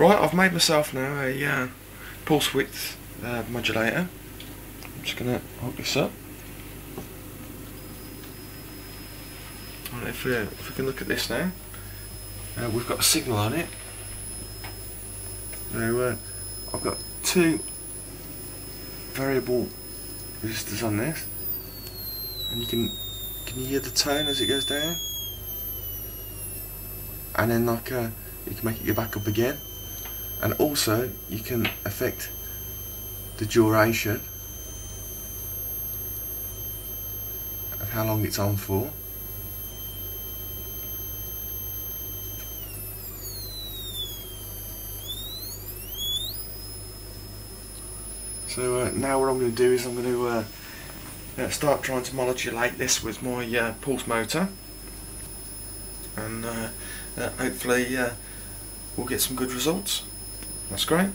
Right, I've made myself now a uh, pulse width uh, modulator. I'm just going to hook this up. And if we, if we can look at this now, uh, we've got a signal on it. Uh, I've got two variable resistors on this, and you can can you hear the tone as it goes down? And then like uh, you can make it go back up again, and also you can affect the duration of how long it's on for. So uh, now what I'm going to do is I'm going to uh, uh, start trying to modulate this with my uh, pulse motor and uh, uh, hopefully we'll get some good results. That's great.